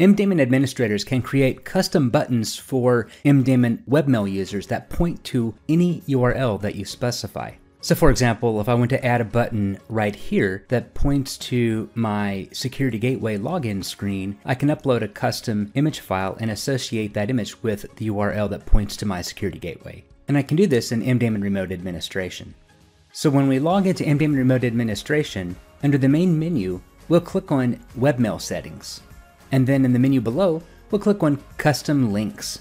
MDaemon administrators can create custom buttons for MDaemon webmail users that point to any URL that you specify. So for example, if I want to add a button right here that points to my security gateway login screen, I can upload a custom image file and associate that image with the URL that points to my security gateway. And I can do this in MDaemon Remote Administration. So when we log into MDaemon Remote Administration, under the main menu, we'll click on Webmail Settings. And then in the menu below, we'll click on Custom Links.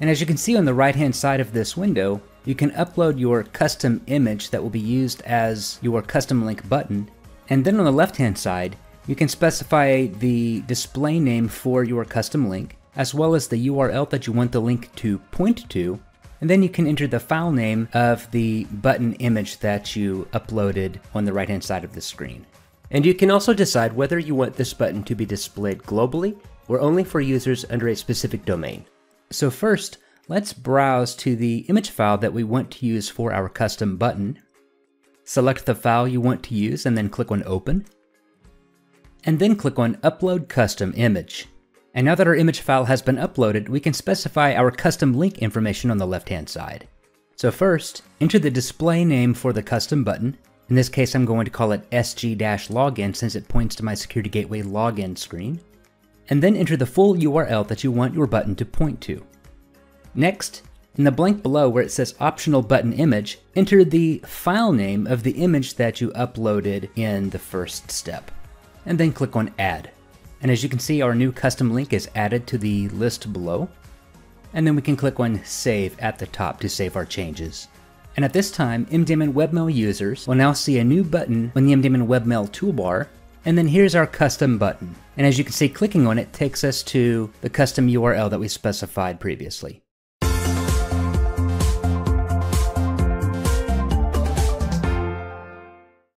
And as you can see on the right hand side of this window, you can upload your custom image that will be used as your custom link button. And then on the left hand side, you can specify the display name for your custom link, as well as the URL that you want the link to point to. And then you can enter the file name of the button image that you uploaded on the right hand side of the screen. And you can also decide whether you want this button to be displayed globally or only for users under a specific domain. So first, let's browse to the image file that we want to use for our custom button. Select the file you want to use and then click on Open. And then click on Upload Custom Image. And now that our image file has been uploaded, we can specify our custom link information on the left-hand side. So first, enter the display name for the custom button, in this case, I'm going to call it sg-login since it points to my Security Gateway login screen. And then enter the full URL that you want your button to point to. Next, in the blank below where it says optional button image, enter the file name of the image that you uploaded in the first step. And then click on add. And as you can see, our new custom link is added to the list below. And then we can click on save at the top to save our changes. And at this time, MDaemon Webmail users will now see a new button on the MDaemon Webmail toolbar, and then here's our custom button. And as you can see, clicking on it takes us to the custom URL that we specified previously.